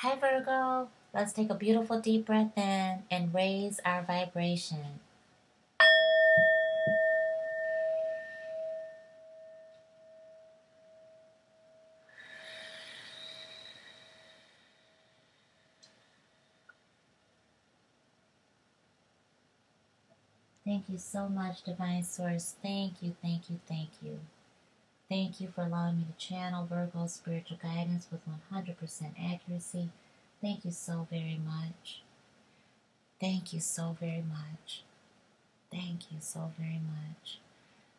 Hi, Virgo. Let's take a beautiful deep breath in and raise our vibration. Thank you so much, Divine Source. Thank you, thank you, thank you. Thank you for allowing me to channel Virgo spiritual guidance with 100% accuracy. Thank you so very much. Thank you so very much. Thank you so very much.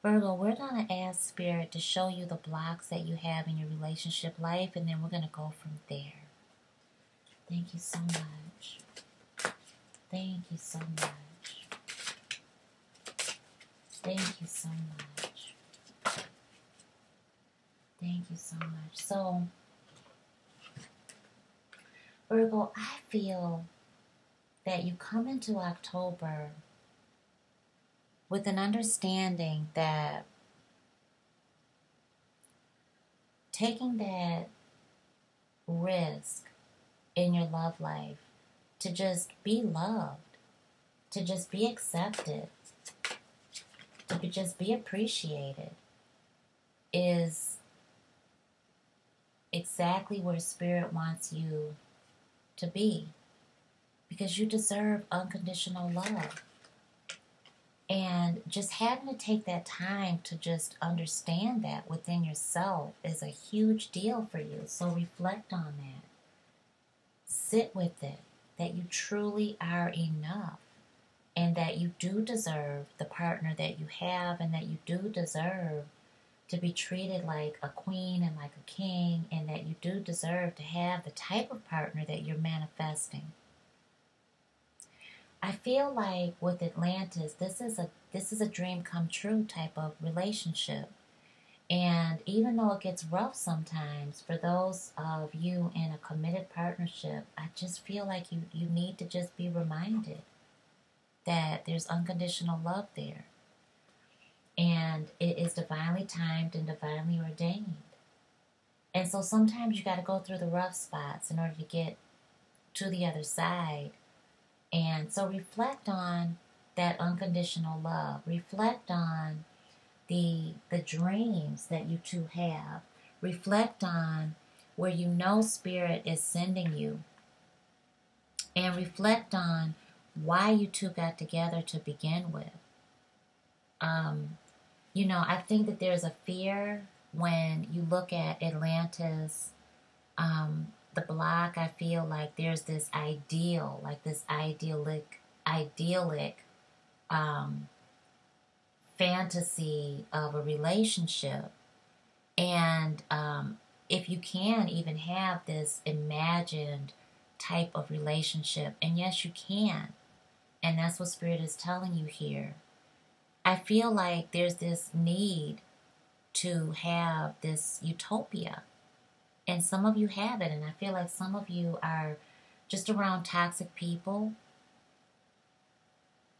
Virgo, we're going to ask Spirit to show you the blocks that you have in your relationship life, and then we're going to go from there. Thank you so much. Thank you so much. Thank you so much. Thank you so much. So, Virgo, I feel that you come into October with an understanding that taking that risk in your love life to just be loved, to just be accepted, to just be appreciated is exactly where Spirit wants you to be. Because you deserve unconditional love. And just having to take that time to just understand that within yourself is a huge deal for you. So reflect on that. Sit with it, that you truly are enough and that you do deserve the partner that you have and that you do deserve to be treated like a queen and like a king and that you do deserve to have the type of partner that you're manifesting. I feel like with Atlantis this is a this is a dream come true type of relationship. And even though it gets rough sometimes for those of you in a committed partnership, I just feel like you you need to just be reminded that there's unconditional love there. And it divinely timed and divinely ordained. And so sometimes you got to go through the rough spots in order to get to the other side. And so reflect on that unconditional love. Reflect on the the dreams that you two have. Reflect on where you know spirit is sending you. And reflect on why you two got together to begin with. Um, you know, I think that there's a fear when you look at Atlantis, um, the block. I feel like there's this ideal, like this idyllic, idyllic um, fantasy of a relationship, and um, if you can even have this imagined type of relationship, and yes, you can. And that's what Spirit is telling you here. I feel like there's this need to have this utopia. And some of you have it. And I feel like some of you are just around toxic people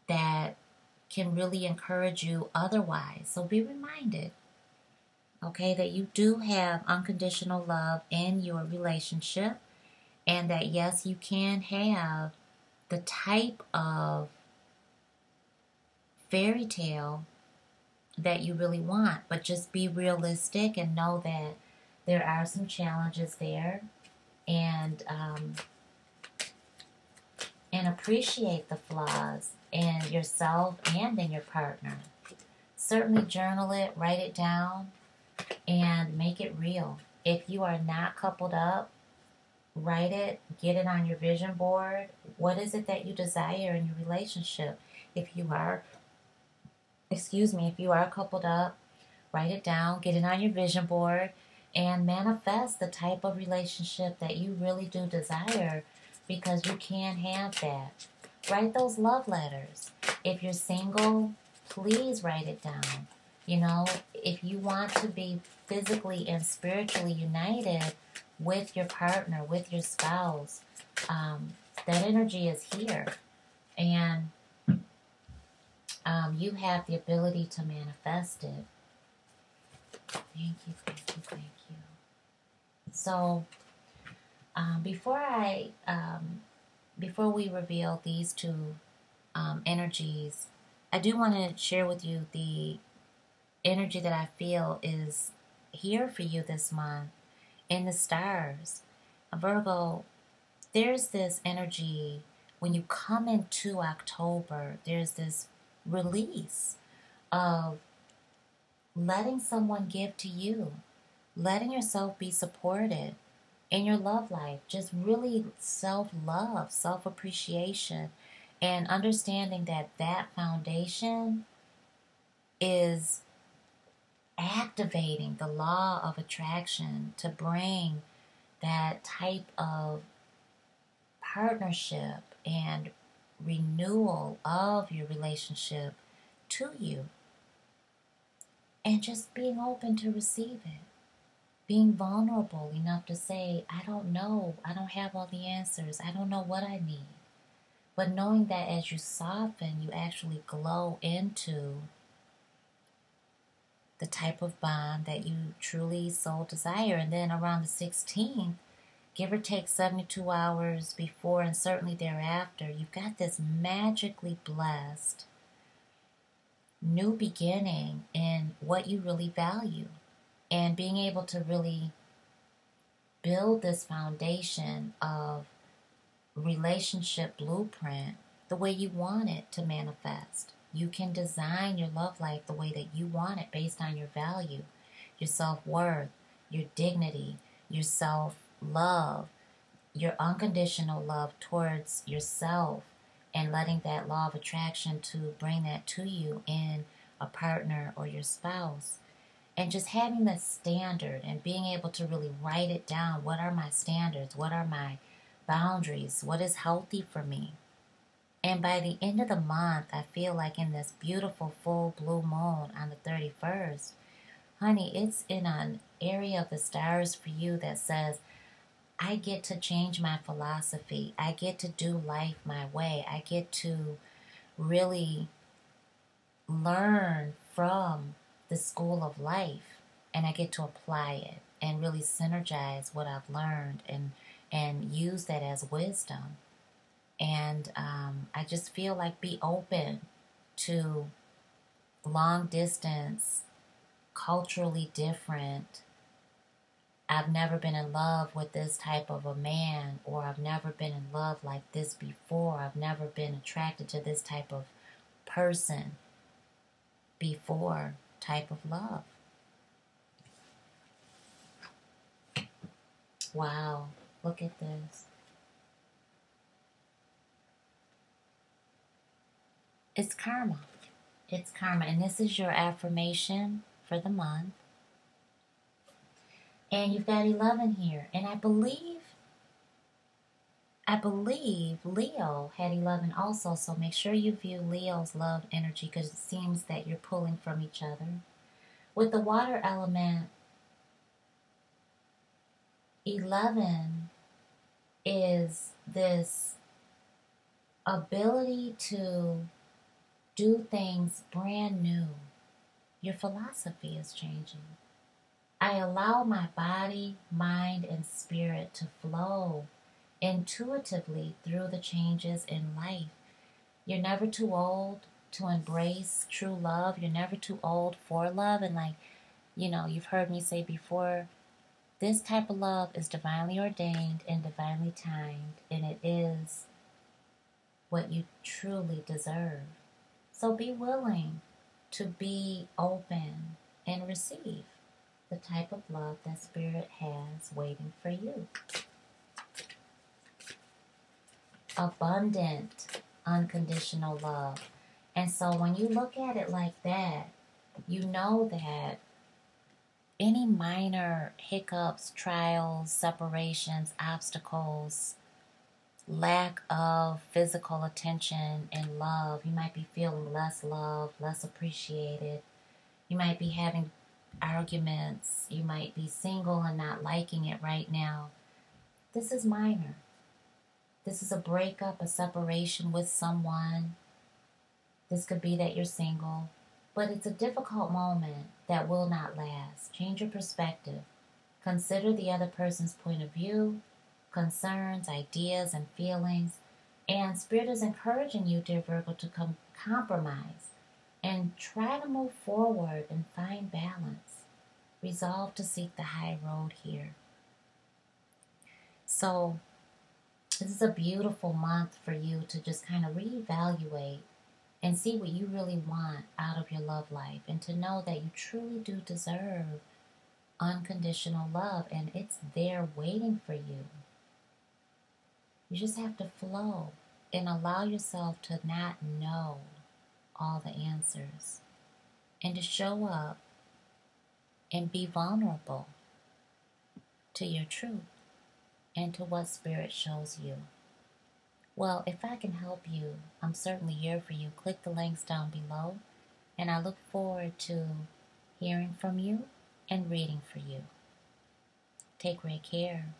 that can really encourage you otherwise. So be reminded, okay, that you do have unconditional love in your relationship. And that yes, you can have the type of fairy tale that you really want, but just be realistic and know that there are some challenges there, and um, and appreciate the flaws in yourself and in your partner. Certainly journal it, write it down, and make it real. If you are not coupled up, write it, get it on your vision board. What is it that you desire in your relationship? If you are, excuse me, if you are coupled up, write it down, get it on your vision board, and manifest the type of relationship that you really do desire because you can't have that. Write those love letters. If you're single, please write it down. You know, if you want to be physically and spiritually united, with your partner, with your spouse. Um, that energy is here. And um, you have the ability to manifest it. Thank you, thank you, thank you. So, um, before I um, before we reveal these two um, energies, I do want to share with you the energy that I feel is here for you this month in the stars. Virgo, there's this energy when you come into October, there's this release of letting someone give to you, letting yourself be supported in your love life, just really self love, self appreciation, and understanding that that foundation is activating the law of attraction to bring that type of partnership and renewal of your relationship to you. And just being open to receive it. Being vulnerable enough to say, I don't know, I don't have all the answers, I don't know what I need. But knowing that as you soften, you actually glow into the type of bond that you truly so desire. And then around the 16th, give or take 72 hours before and certainly thereafter, you've got this magically blessed new beginning in what you really value and being able to really build this foundation of relationship blueprint the way you want it to manifest. You can design your love life the way that you want it based on your value, your self worth, your dignity, your self love, your unconditional love towards yourself, and letting that law of attraction to bring that to you in a partner or your spouse. And just having that standard and being able to really write it down. What are my standards? What are my boundaries? What is healthy for me? And by the end of the month, I feel like in this beautiful full blue moon on the 31st, honey, it's in an area of the stars for you that says, I get to change my philosophy. I get to do life my way. I get to really learn from the school of life and I get to apply it and really synergize what I've learned and and use that as wisdom. And um, I just feel like be open to long distance, culturally different. I've never been in love with this type of a man, or I've never been in love like this before. I've never been attracted to this type of person before type of love. Wow, look at this. It's karma. It's karma. And this is your affirmation for the month. And you've got 11 here. And I believe, I believe Leo had 11 also. So make sure you view Leo's love energy because it seems that you're pulling from each other. With the water element, 11 is this ability to do things brand new. Your philosophy is changing. I allow my body, mind, and spirit to flow intuitively through the changes in life. You're never too old to embrace true love. You're never too old for love. And, like, you know, you've heard me say before, this type of love is divinely ordained and divinely timed, and it is what you truly deserve. So be willing to be open and receive the type of love that Spirit has waiting for you. Abundant, unconditional love. And so when you look at it like that, you know that any minor hiccups, trials, separations, obstacles, lack of physical attention and love. You might be feeling less love, less appreciated. You might be having arguments. You might be single and not liking it right now. This is minor. This is a breakup, a separation with someone. This could be that you're single, but it's a difficult moment that will not last. Change your perspective. Consider the other person's point of view concerns, ideas, and feelings. And Spirit is encouraging you, dear Virgo, to com- compromise and try to move forward and find balance. Resolve to seek the high road here. So, this is a beautiful month for you to just kind of reevaluate and see what you really want out of your love life and to know that you truly do deserve unconditional love and it's there waiting for you. You just have to flow and allow yourself to not know all the answers and to show up and be vulnerable to your truth and to what Spirit shows you. Well, if I can help you, I'm certainly here for you. Click the links down below, and I look forward to hearing from you and reading for you. Take great care.